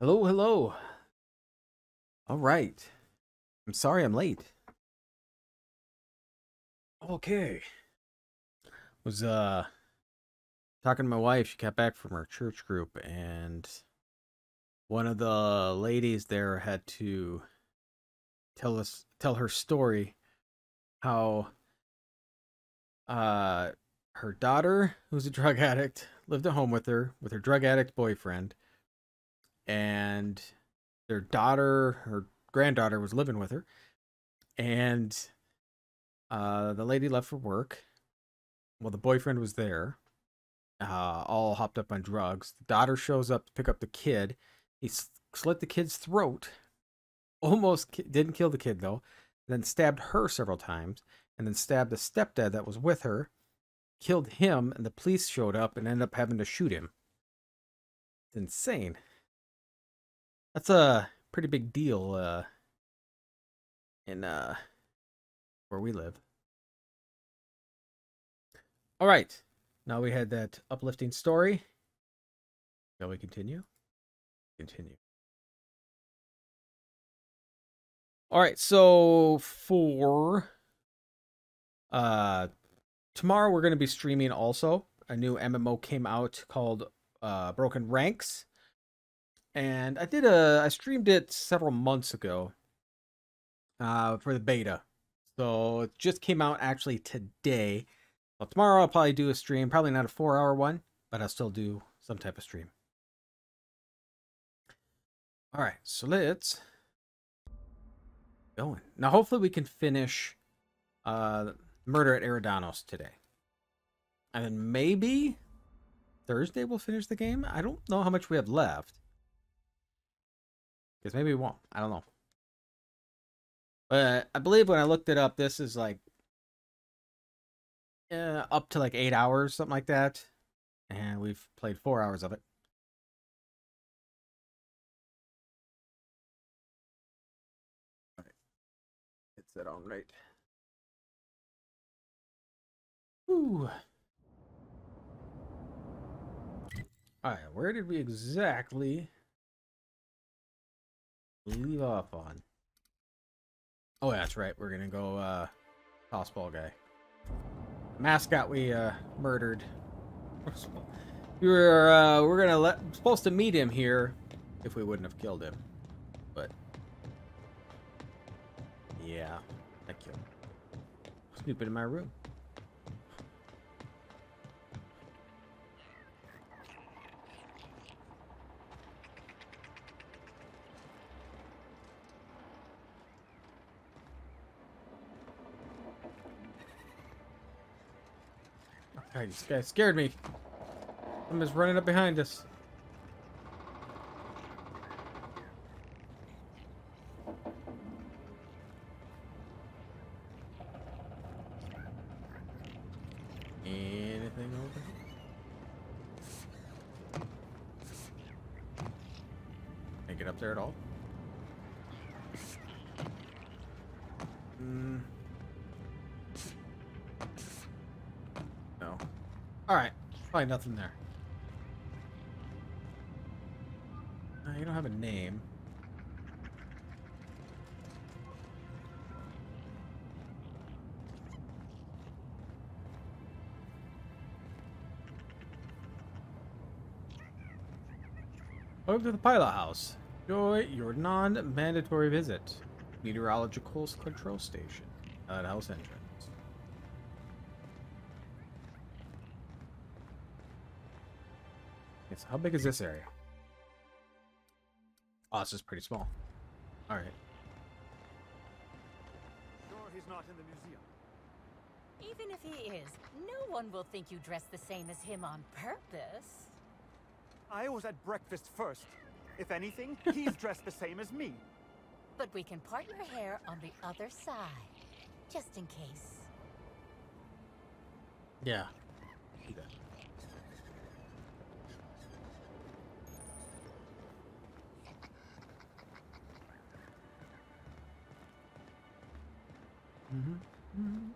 Hello, hello. All right. I'm sorry I'm late. Okay. Was uh talking to my wife, she got back from her church group and one of the ladies there had to tell us tell her story how uh her daughter who's a drug addict lived at home with her with her drug addict boyfriend and their daughter her granddaughter was living with her and uh the lady left for work. Well the boyfriend was there uh all hopped up on drugs. The daughter shows up to pick up the kid. He slit the kid's throat. Almost ki- didn't kill the kid though. Then stabbed her several times and then stabbed the stepdad that was with her killed him and the police showed up and ended up having to shoot him. It's insane that's a pretty big deal uh in uh where we live. All right now we had that uplifting story. Shall we continue? Continue. All right so for uh tomorrow we're going to be streaming also. A new mmo came out called uh broken ranks and i did a i streamed it several months ago uh for the beta so it just came out actually today well tomorrow i'll probably do a stream probably not a four hour one but i'll still do some type of stream all right so let's going now hopefully we can finish uh murder at Eridanos today. And then maybe Thursday we'll finish the game. I don't know how much we have left. Because maybe we won't. I don't know. But I believe when I looked it up, this is like uh, up to like eight hours, something like that. And we've played four hours of it. All right. It's that on right. Ooh. Alright, where did we exactly leave off on? Oh, yeah, that's right. We're gonna go uh tossball guy. Mascot we uh murdered. We were uh we're gonna let supposed to meet him here if we wouldn't have killed him. But yeah, I killed. Snooping in my room. God, this guy scared me. Someone's running up behind us. Anything over here? Can I get up there at all? Hmm. Alright. Probably nothing there. Uh, you don't have a name. Welcome to the pilot house. Enjoy your non-mandatory visit. Meteorological control station. House entrance. Okay, so how big is this area? Oh, this is pretty small. All right. Sure he's not in the museum. Even if he is, no one will think you dress the same as him on purpose. I was at breakfast first. If anything, he's dressed the same as me. But we can part your hair on the other side, just in case. Yeah. Do that. Mhm. Mhm.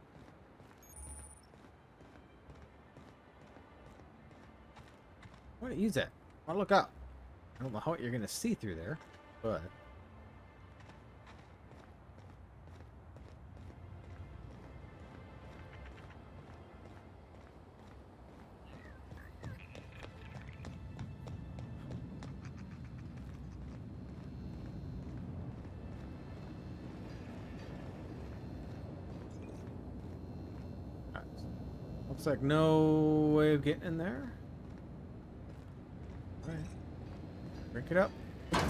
What is it? I look up. I don't know how you're gonna see through there, but Looks like no way of getting in there. Alright. Drink it up. There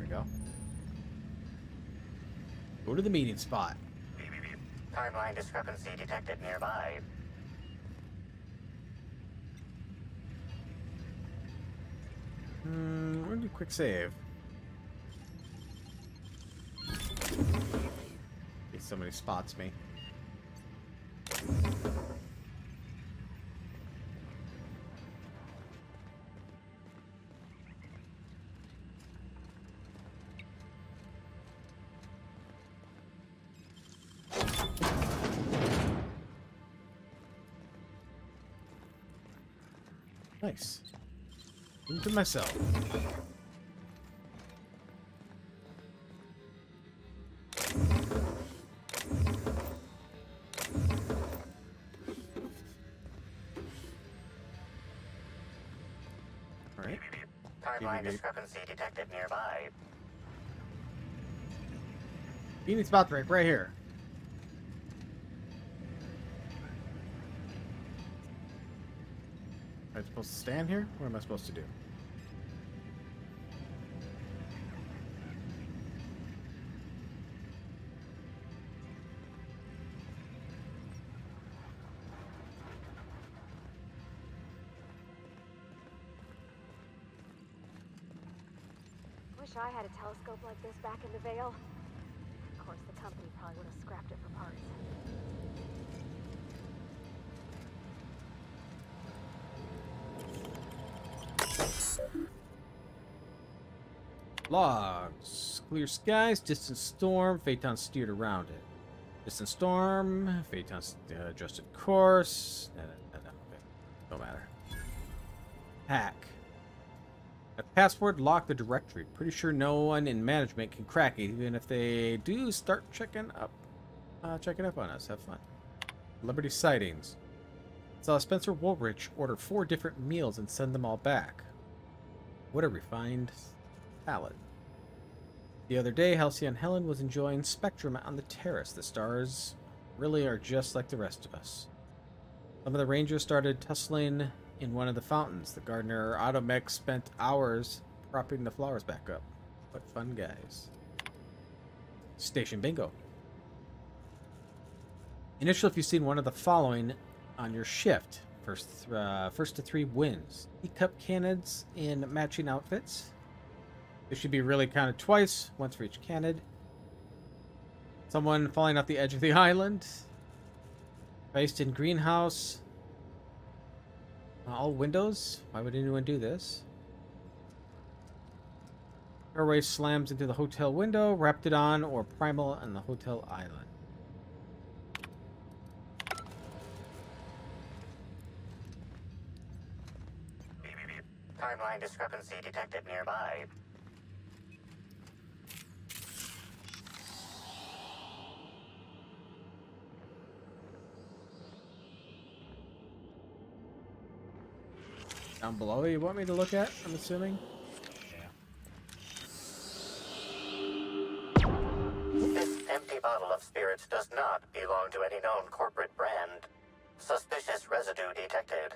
we go. Go to the meeting spot. Timeline discrepancy detected nearby. Hmm, we're gonna do quick save. Somebody spots me. Nice. Into myself. Timeline discrepancy detected nearby. Spot break right here. Am I supposed to stand here? What am I supposed to do? Wish I had a telescope like this back in the Vale. Of course, the company probably would have scrapped it for parts. Logs. Clear skies, distant storm, Phaeton steered around it. Distant storm, Phaeton uh, adjusted course. No, no, no, no, matter. Hack. A password lock the directory. Pretty sure no one in management can crack it, even if they do start checking up, uh, checking up on us. Have fun. Liberty sightings. Saw Spencer Woolrich order four different meals and send them all back. What a refined palate. The other day, Halcyon Helen was enjoying Spectrum on the terrace. The stars really are just like the rest of us. Some of the rangers started tussling in one of the fountains. The gardener Automech spent hours propping the flowers back up. What fun guys. Station bingo. Initial if you've seen one of the following on your shift, first uh, first to three wins. Teacup cannons in matching outfits. They should be really counted twice, once for each canid. Someone falling off the edge of the island. Based in greenhouse. All windows? Why would anyone do this? Airway slams into the hotel window, Raptidon or Primal on the hotel island. Timeline discrepancy detected nearby. Down below you want me to look at, I'm assuming? This empty bottle of spirits does not belong to any known corporate brand. Suspicious residue detected.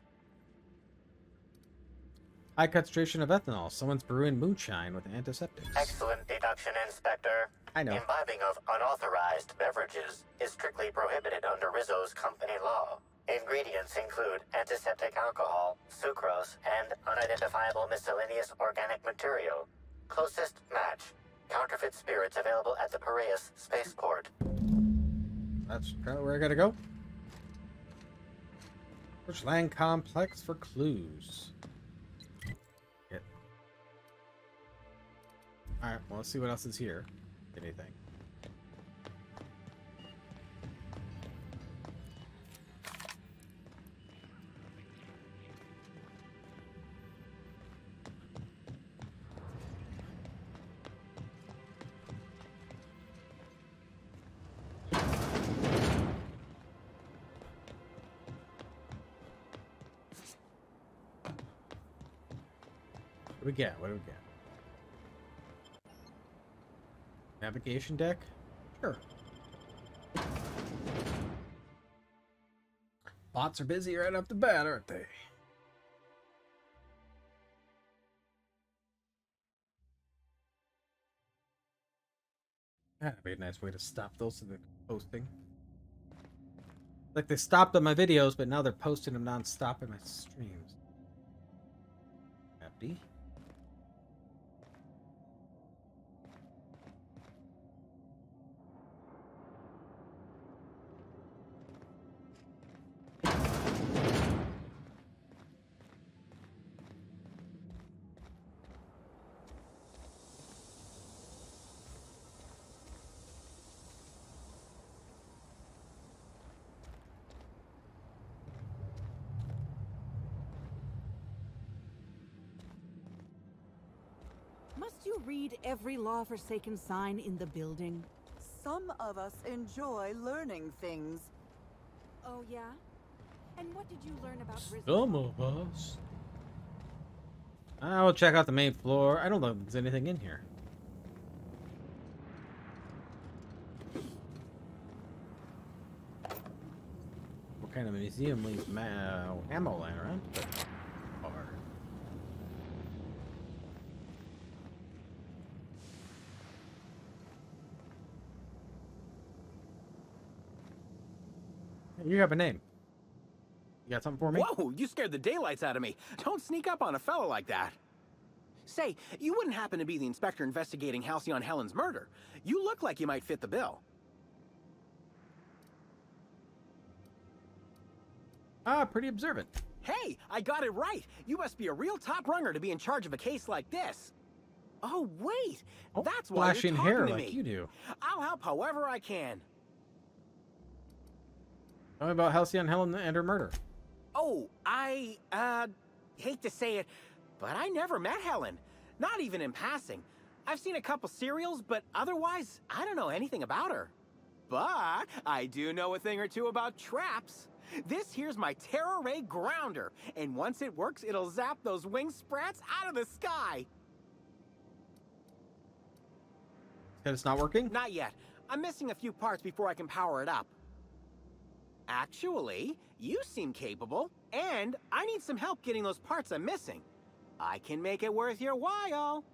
High concentration of ethanol. Someone's brewing moonshine with antiseptics. Excellent deduction, Inspector. I know. Imbibing of unauthorized beverages is strictly prohibited under Rizzo's company law. Ingredients include antiseptic alcohol, sucrose, and unidentifiable miscellaneous organic material. Closest match. Counterfeit spirits available at the Piraeus spaceport. That's apparently where I gotta go. Which land complex for clues? Alright, well, let's see what else is here. Anything. We get? What do we get? Navigation deck? Sure. Bots are busy right off the bat, aren't they? That'd be a nice way to stop those from the posting. Like they stopped on my videos, but now they're posting them non-stop in my streams. Happy. Read every law-forsaken sign in the building? Some of us enjoy learning things. Oh, yeah? And what did you learn about Rizzo? Some of us. I will check out the main floor. I don't know if there's anything in here. What kind of museum leaves ma- ammo lying around? Bar. You have a name. You got something for me? Whoa, you scared the daylights out of me. Don't sneak up on a fella like that. Say, you wouldn't happen to be the inspector investigating Halcyon Helen's murder. You look like you might fit the bill. Ah, pretty observant. Hey, I got it right. You must be a real top runner to be in charge of a case like this. Oh, wait. Oh, That's why you're flashing talking hair to like you do. I'll help however I can. Tell me about Halcyon Helen and her murder. Oh, I, uh, hate to say it, but I never met Helen. Not even in passing. I've seen a couple serials, but otherwise, I don't know anything about her. But I do know a thing or two about traps. This here's my Terror Ray Grounder, and once it works, it'll zap those wing sprats out of the sky. And it's not working? Not yet. I'm missing a few parts before I can power it up. Actually, you seem capable, and I need some help getting those parts I'm missing. I can make it worth your while.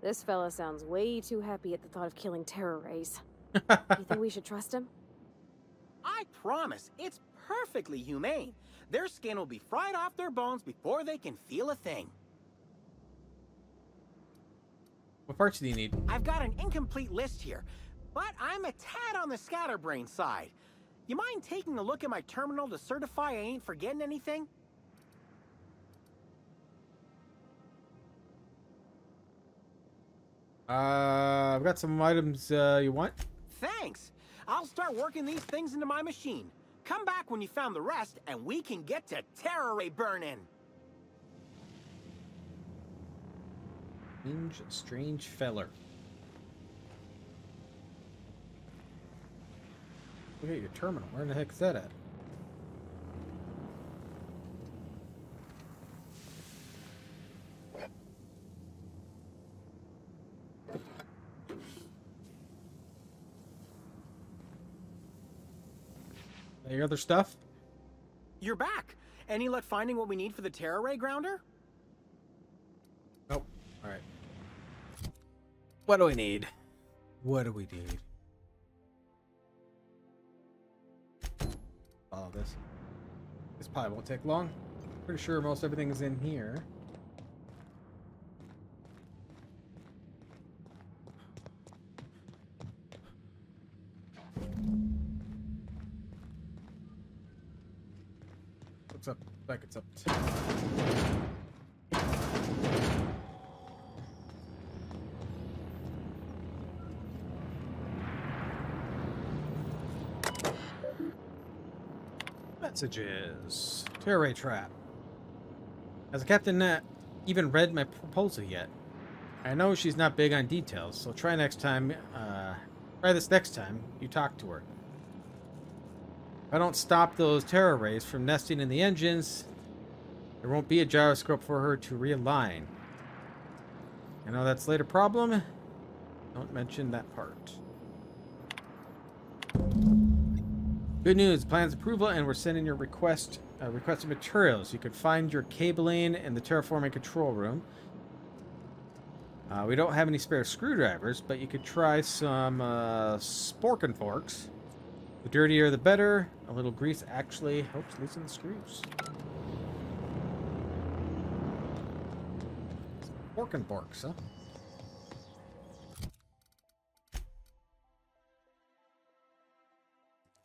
This fella sounds way too happy at the thought of killing terror rays. you think we should trust him? I promise, it's perfectly humane. Their skin will be fried off their bones before they can feel a thing. What parts do you need? I've got an incomplete list here, but I'm a tad on the scatterbrain side. You mind taking a look at my terminal to certify I ain't forgetting anything? Uh, I've got some items uh, you want. Thanks. I'll start working these things into my machine. Come back when you found the rest, and we can get to Terror Ray burning. Strange, strange feller. Look at your terminal. Where the heck is that at? Any other stuff? You're back. Any luck finding what we need for the Terror Ray grounder? Nope. All right. What do we need? What do we need? Follow this. This probably won't take long. Pretty sure most everything is in here. Looks up like it's up. Messages. Terror ray trap. Has the captain not even read my proposal yet? I know she's not big on details, so try next time. Uh, try this next time you talk to her. If I don't stop those terror rays from nesting in the engines, there won't be a gyroscope for her to realign. I know that's later problem. Don't mention that part. Good news, plans approval, and we're sending your request uh, requested materials. You can find your cabling in the terraforming control room. Uh, we don't have any spare screwdrivers, but you could try some uh, spork and forks. The dirtier the better. A little grease actually helps loosen the screws. Spork and forks, huh?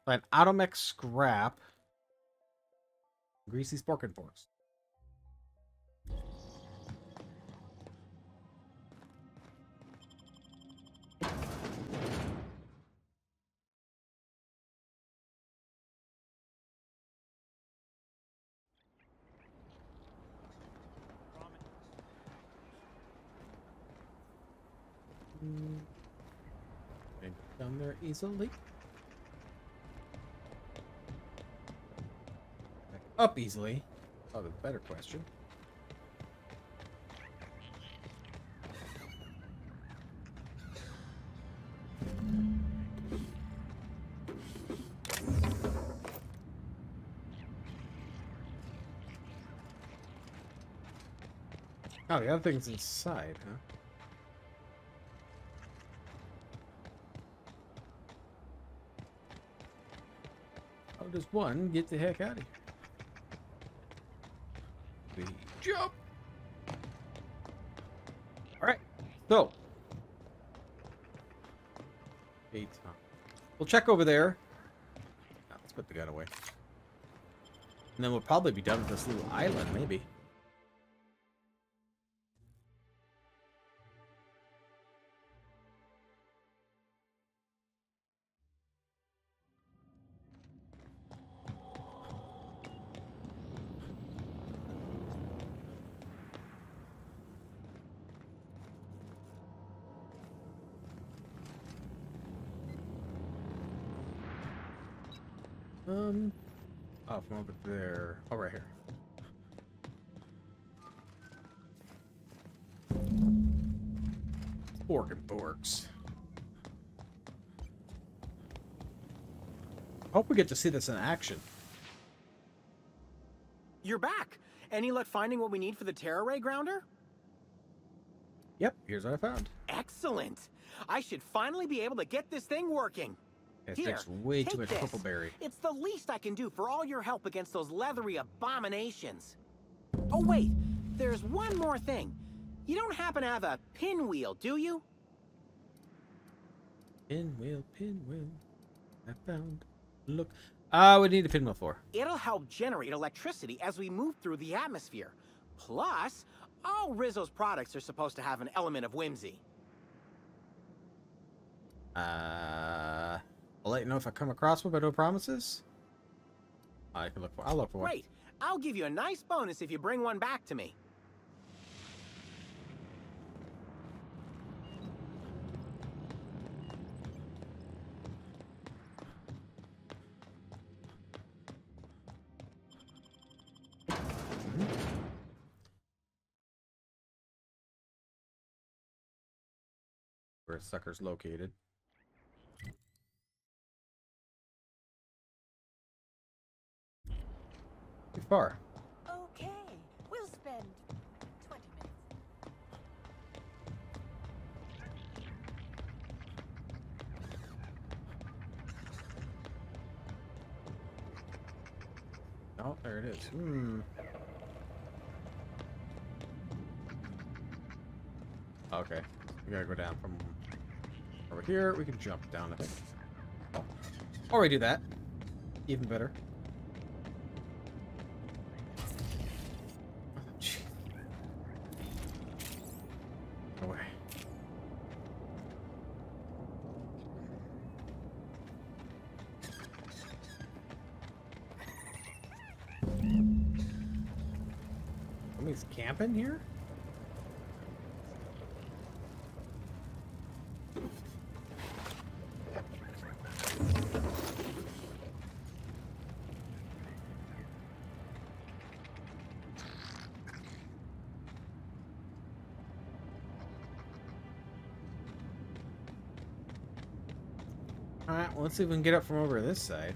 Find Automech scrap. Greasy spork and forks. Down there easily. Up easily. Oh, the better question. Oh, the other thing's inside, huh? How does one get the heck out of here? We jump. All right, so eight. Huh? We'll check over there. Let's put the gun away, and then we'll probably be done with this little island, maybe. Um, oh, from over there. Oh, right here. Fork and forks. Hope we get to see this in action. You're back. Any luck finding what we need for the Terror Ray grounder? Yep, here's what I found. Excellent. I should finally be able to get this thing working. It Here, takes way too take much this. purpleberry. It's the least I can do for all your help against those leathery abominations. Oh, wait. There's one more thing. You don't happen to have a pinwheel, do you? Pinwheel, pinwheel. I found. Look. Ah, we need a pinwheel for. It'll help generate electricity as we move through the atmosphere. Plus, all Rizzo's products are supposed to have an element of whimsy. Uh, I'll let you know if I come across one, but no promises. I can look for. I'll look for one. Great. I'll give you a nice bonus if you bring one back to me. Where sucker's located. Too far. Okay, we'll spend 20 minutes. Oh, there it is. Hmm. Okay. We gotta go down from over here. We can jump down, I think. Oh. Or we do that. Even better. happen here? Alright, well, let's see if we can get up from over this side.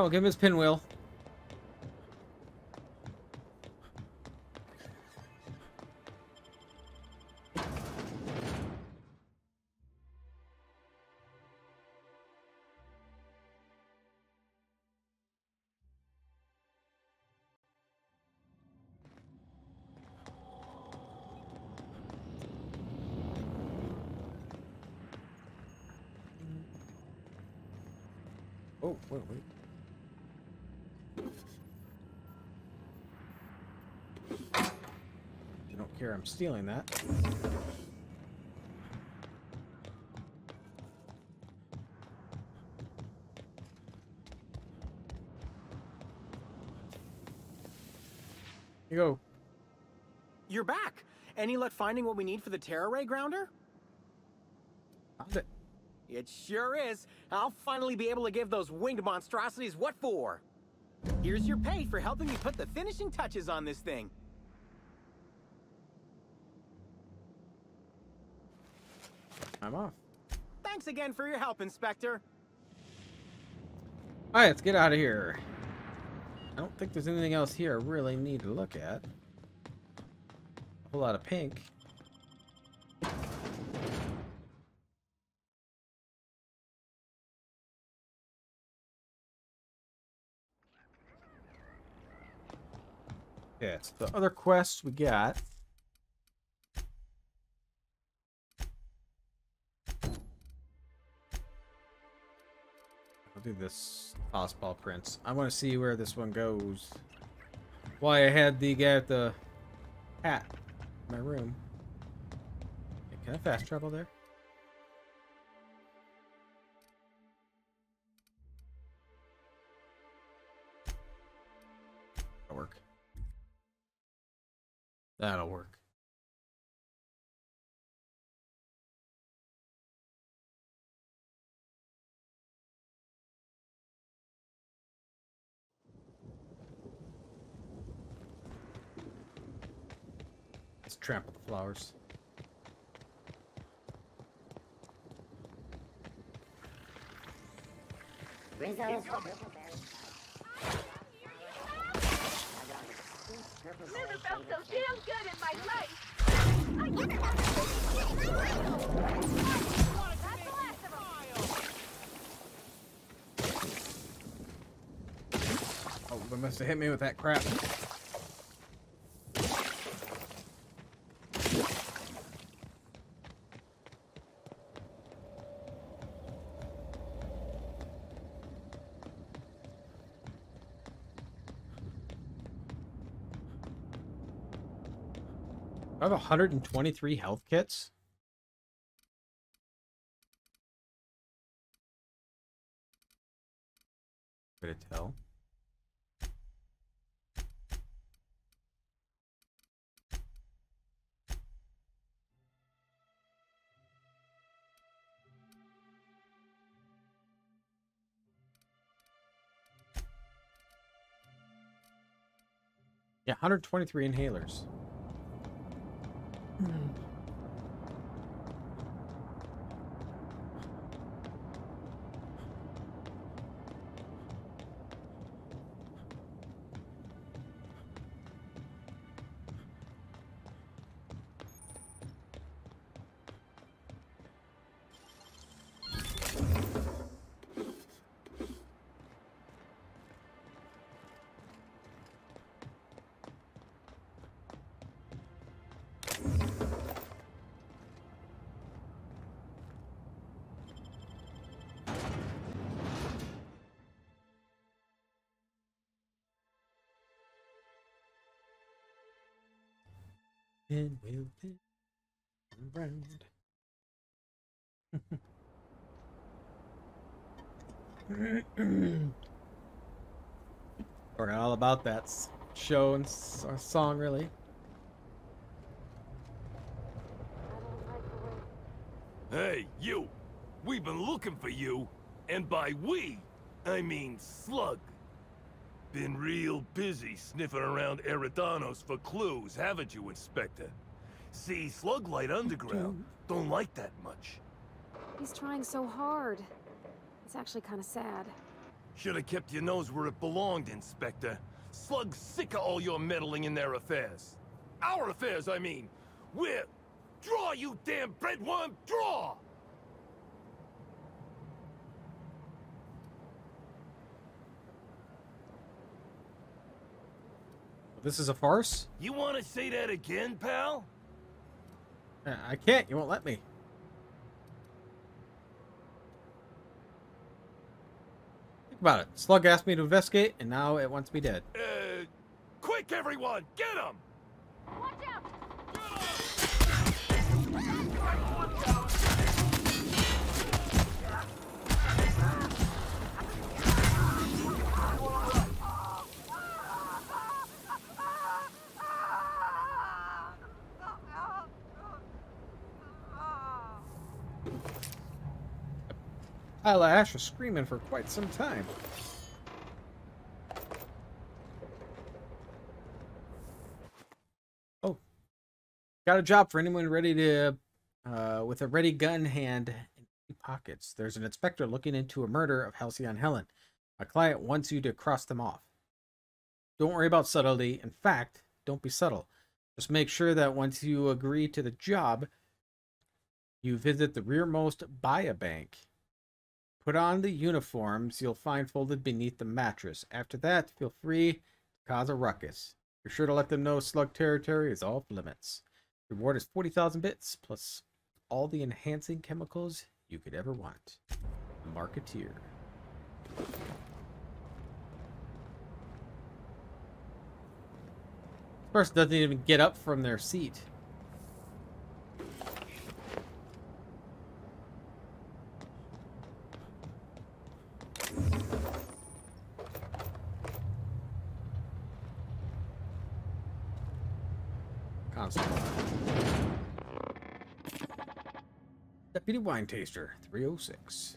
Oh, we'll give him his pinwheel. Oh, wait, wait. You don't care I'm stealing that. You go. You're back. Any luck finding what we need for the Terror Ray grounder? Found it. It sure is. I'll finally be able to give those winged monstrosities what for. Here's your pay for helping me put the finishing touches on this thing. I'm off. Thanks again for your help, Inspector. Alright, let's get out of here. I don't think there's anything else here I really need to look at. A whole lot of pink. Yes, the other quests we got. I'll do this Osball Prince. I want to see where this one goes. Why I had the guy with the hat in my room. Can I fast travel there? That'll work. That'll work. Let's trample the flowers. Never felt so damn good in my life. That's the last of 'em. Oh, they must have hit me with that crap. I have 123 health kits. Way to tell. Yeah, 123 inhalers. Mm. Pin will pin round. Forgot all about that show and song, really. Hey, you! We've been looking for you, and by we, I mean Slug. Been real busy sniffing around Eridanos for clues, haven't you, Inspector? See, Sluglight Underground don't like that much. He's trying so hard. It's actually kind of sad. Should have kept your nose where it belonged, Inspector. Slug's sick of all your meddling in their affairs. Our affairs, I mean. We're... Draw, you damn breadworm, draw! This is a farce? You want to say that again, pal? Uh, I can't. You won't let me. Think about it. Slug asked me to investigate, and now it wants me dead. Uh, quick, everyone! Get him! Pile of ash was screaming for quite some time. Oh. Got a job for anyone ready to, uh, with a ready gun hand in pockets. There's an inspector looking into a murder of Halcyon Helen. My client wants you to cross them off. Don't worry about subtlety. In fact, don't be subtle. Just make sure that once you agree to the job, you visit the rearmost buy bank. Put on the uniforms you'll find folded beneath the mattress. After that, feel free to cause a ruckus. Be sure to let them know slug territory is off limits. Reward is 40,000 bits, plus all the enhancing chemicals you could ever want. The Marketeer. This person doesn't even get up from their seat. Wine Taster, 306.